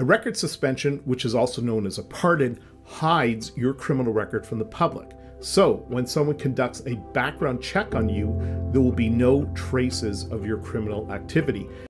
A record suspension, which is also known as a pardon, hides your criminal record from the public. So, when someone conducts a background check on you, there will be no traces of your criminal activity.